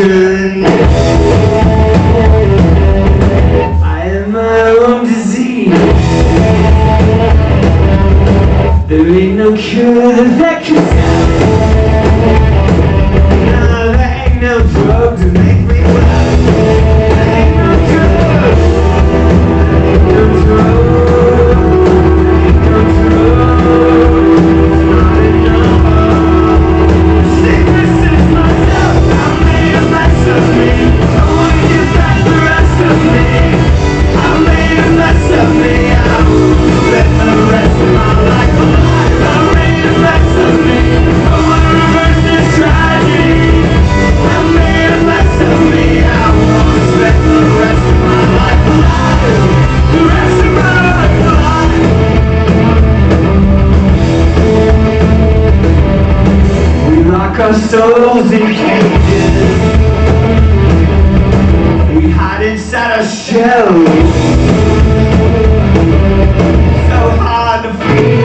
journey. I am my own disease. There ain't no cure that can stop souls in cages We hide inside our shells So hard to feel.